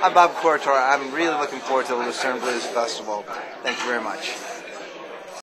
I'm Bob Cortor. I'm really looking forward to the Lucerne Blues Festival. Thank you very much.